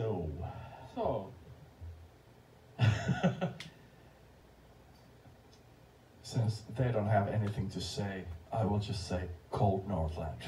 So. So, Since they don't have anything to say, I will just say cold Northland.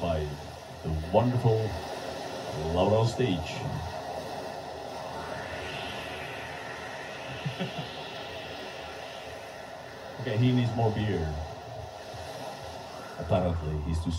By the wonderful Laura on stage. okay, he needs more beer. Apparently, he's too